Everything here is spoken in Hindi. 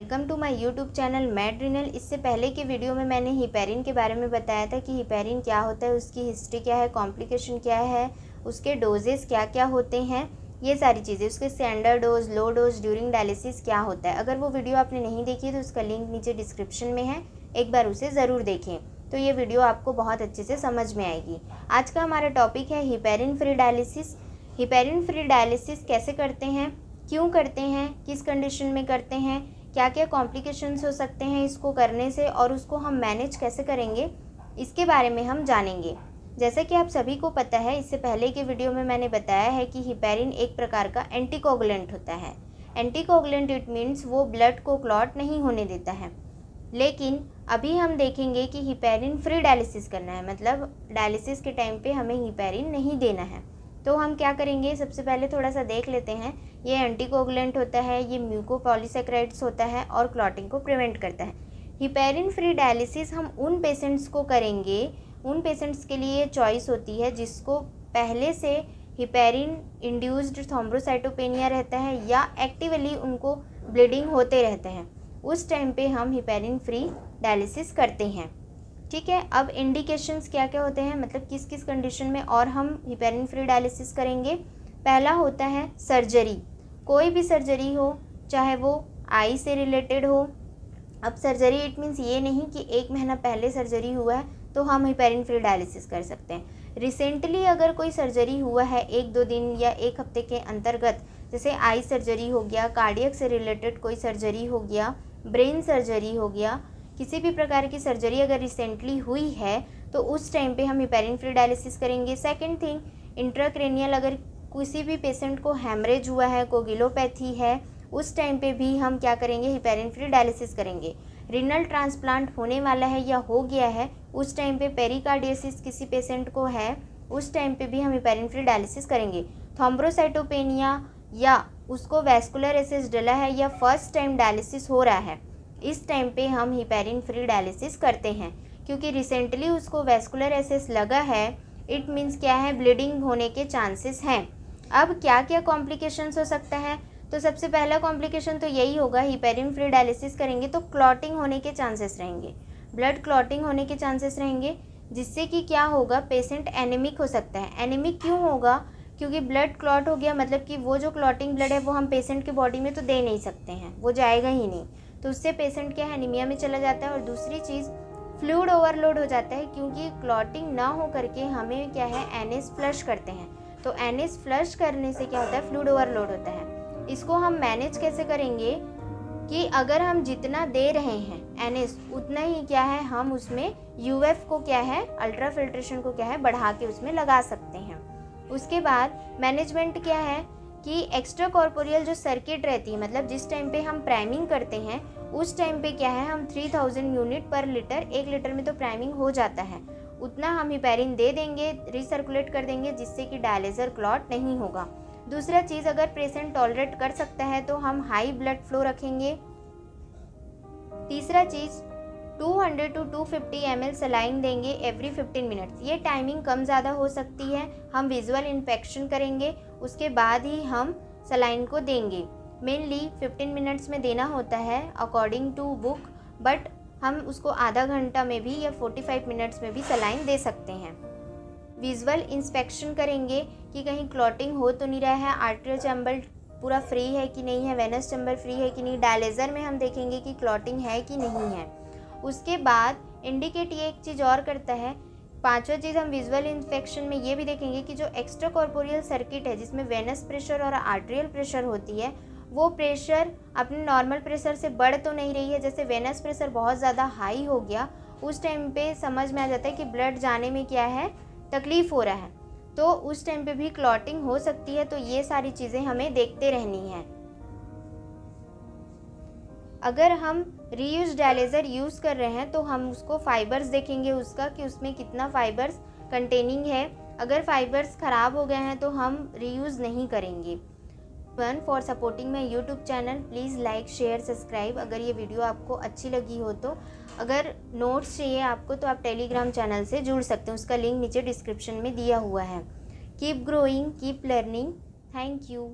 Welcome to my YouTube channel मैड्रिनल इससे पहले के वीडियो में मैंने हिपेरिन के बारे में बताया था कि हिपेरिन क्या होता है, उसकी हिस्ट्री क्या है कॉम्प्लिकेशन क्या है, उसके डोजेस क्या क्या होते हैं, ये सारी चीज़ें, उसके standard dose low dose during dialysis क्या होता है। अगर वो वीडियो आपने नहीं देखी तो उसका लिंक नीचे डिस्क्रिप्शन में है, एक बार उसे ज़रूर देखें। तो ये वीडियो आपको बहुत अच्छे से समझ में आएगी। आज का हमारा टॉपिक है heparin free dialysis heparin free dialysis कैसे करते हैं, क्यों करते हैं, किस कंडीशन में करते हैं क्या क्या कॉम्प्लिकेशंस हो सकते हैं इसको करने से और उसको हम मैनेज कैसे करेंगे, इसके बारे में हम जानेंगे। जैसे कि आप सभी को पता है, इससे पहले के वीडियो में मैंने बताया है कि हिपेरिन एक प्रकार का एंटीकोगुलेंट होता है। एंटीकोगुलेंट इट मीन्स वो ब्लड को क्लॉट नहीं होने देता है। लेकिन अभी हम देखेंगे कि हिपेरिन फ्री डायलिसिस करना है मतलब डायलिसिस के टाइम पे हमें हिपेरिन नहीं देना है। तो हम क्या करेंगे? सबसे पहले थोड़ा सा देख लेते हैं। ये एंटीकोगुलेंट होता है, ये म्यूकोपॉलीसेक्राइड्स होता है और क्लॉटिंग को प्रिवेंट करता है। हिपेरिन फ्री डायलिसिस हम उन पेशेंट्स को करेंगे, उन पेशेंट्स के लिए चॉइस होती है जिसको पहले से हिपेरिन इंड्यूस्ड थॉम्ब्रोसाइटोपेनिया रहता है या एक्टिवली उनको ब्लीडिंग होते रहते हैं। उस टाइम पे हम हिपेरिन फ्री डायलिसिस करते हैं। ठीक है, अब इंडिकेशंस क्या क्या होते हैं मतलब किस किस कंडीशन में और हम हिपेरिन फ्री डायलिसिस करेंगे। पहला होता है सर्जरी कोई भी सर्जरी हो, चाहे वो आई से रिलेटेड हो, अब सर्जरी इट मीन्स ये नहीं कि एक महीना पहले सर्जरी हुआ है तो हम हिपेरिन फ्री डायलिसिस कर सकते हैं। रिसेंटली अगर कोई सर्जरी हुआ है एक दो दिन या एक हफ़्ते के अंतर्गत, जैसे आई सर्जरी हो गया कार्डियक से रिलेटेड कोई सर्जरी हो गया ब्रेन सर्जरी हो गया किसी भी प्रकार की सर्जरी अगर रिसेंटली हुई है तो उस टाइम पे हम हिपेरिन फ्री डायलिसिस करेंगे। सेकेंड थिंग इंट्राक्रेनियल अगर किसी भी पेशेंट को हैमरेज हुआ है कोगिलोपैथी है, उस टाइम पे भी हम क्या करेंगे? हिपेरिन फ्री डायलिसिस करेंगे। रिनल ट्रांसप्लांट होने वाला है या हो गया है, उस टाइम पे पेरिकार्डियसिस किसी पेशेंट को है, उस टाइम पे भी हम हिपेरिन फ्री डायलिसिस करेंगे। थॉम्ब्रोसाइटोपेनिया या उसको वैस्कुलर एसिस डला है या फ़र्स्ट टाइम डायलिसिस हो रहा है इस टाइम पे हम हिपेरिन फ्री डायलिसिस करते हैं, क्योंकि रिसेंटली उसको वेस्कुलर एसेस लगा है इट मीन्स क्या है ब्लीडिंग होने के चांसेस हैं। अब क्या क्या कॉम्प्लिकेशंस हो सकता है? तो सबसे पहला कॉम्प्लिकेशन तो यही होगा हिपेरिन फ्री डायलिसिस करेंगे तो क्लॉटिंग होने के चांसेस रहेंगे। ब्लड क्लॉटिंग होने के चांसेस रहेंगे, जिससे कि क्या होगा पेशेंट एनेमिक हो सकता है। एनेमिक क्यों होगा? क्योंकि ब्लड क्लॉट हो गया मतलब कि वो जो क्लॉटिंग ब्लड है, वो हम पेशेंट के बॉडी में तो दे नहीं सकते हैं, वो जाएगा ही नहीं। तो उससे पेशेंट क्या है एनीमिया में चला जाता है और दूसरी चीज़ फ्लूड ओवरलोड हो जाता है क्योंकि क्लॉटिंग ना हो करके हमें क्या है एनएस फ्लश करते हैं। तो एनएस फ्लश करने से क्या होता है फ्लूड ओवरलोड होता है। इसको हम मैनेज कैसे करेंगे कि अगर हम जितना दे रहे हैं एनएस उतना ही क्या है, हम उसमें यूएफ़ को क्या है अल्ट्रा फिल्ट्रेशन को क्या है, बढ़ा के उसमें लगा सकते हैं। उसके बाद मैनेजमेंट क्या है कि एक्स्ट्रा कॉर्पोरियल जो सर्किट रहती है मतलब जिस टाइम पे हम प्राइमिंग करते हैं उस टाइम पे क्या है, हम three thousand unit per litre एक लीटर में तो प्राइमिंग हो जाता है। उतना हम हिपेरिन दे देंगे रिसर्कुलेट कर देंगे, जिससे कि डायलेजर क्लॉट नहीं होगा। दूसरा चीज़, अगर पेशेंट टॉलरेट कर सकता है तो हम हाई ब्लड फ्लो रखेंगे। तीसरा चीज़ 200 टू 250 फिफ्टी एम सलाइन देंगे एवरी 15 मिनट्स ये टाइमिंग कम ज़्यादा हो सकती है। हम विजुअल इन्फेक्शन करेंगे, उसके बाद ही हम सलाइन को देंगे। मेनली 15 मिनट्स में देना होता है अकॉर्डिंग टू बुक बट हम उसको आधा घंटा में भी या 45 मिनट्स में भी सलाइन दे सकते हैं। विजुअल इंस्पेक्शन करेंगे कि कहीं क्लॉटिंग हो तो नहीं रहा है आर्ट्रियल चैम्बल पूरा फ्री है कि नहीं है वेनस चैम्बर फ्री है कि नहीं डायलेजर में हम देखेंगे कि क्लॉटिंग है कि नहीं है। उसके बाद इंडिकेट ये एक चीज़ और करता है, पांचवा चीज़ हम विजुअल इंफेक्शन में ये भी देखेंगे कि जो एक्स्ट्रा कॉर्पोरियल सर्किट है, जिसमें वेनस प्रेशर और आर्ट्रियल प्रेशर होती है वो प्रेशर अपने नॉर्मल प्रेशर से बढ़ तो नहीं रही है, जैसे वेनस प्रेशर बहुत ज़्यादा हाई हो गया, उस टाइम पे समझ में आ जाता है कि ब्लड जाने में क्या है, तकलीफ़ हो रहा है। तो उस टाइम पे भी क्लॉटिंग हो सकती है तो ये सारी चीज़ें हमें देखते रहनी है। अगर हम रीयूज डायलेज़र यूज़ कर रहे हैं तो हम उसको फाइबर्स देखेंगे उसका कि उसमें कितना फाइबर्स कंटेनिंग है। अगर फाइबर्स ख़राब हो गए हैं तो हम रीयूज़ नहीं करेंगे। One for supporting my YouTube channel please like share subscribe अगर ये वीडियो आपको अच्छी लगी हो तो। अगर नोट्स चाहिए आपको तो आप टेलीग्राम चैनल से जुड़ सकते हैं। उसका लिंक नीचे डिस्क्रिप्शन में दिया हुआ है। Keep growing keep learning thank you